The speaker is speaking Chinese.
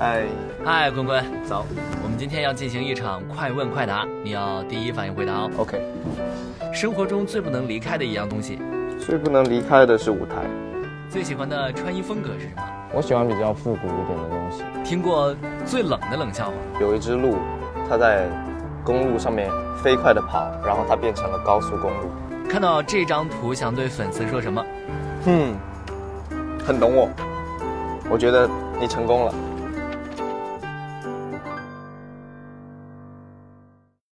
嗨嗨坤坤走。我们今天要进行一场快问快答你要第一反应回答哦。Ok 生活中最不能离开的一样东西最不能离开的是舞台。最喜欢的穿衣风格是什么？我喜欢比较复古一点的东西。听过最冷的冷笑话有一只鹿它在公路上面飞快地跑然后它变成了高速公路看到这张图想对粉丝说什么？嗯很懂我我觉得你成功了。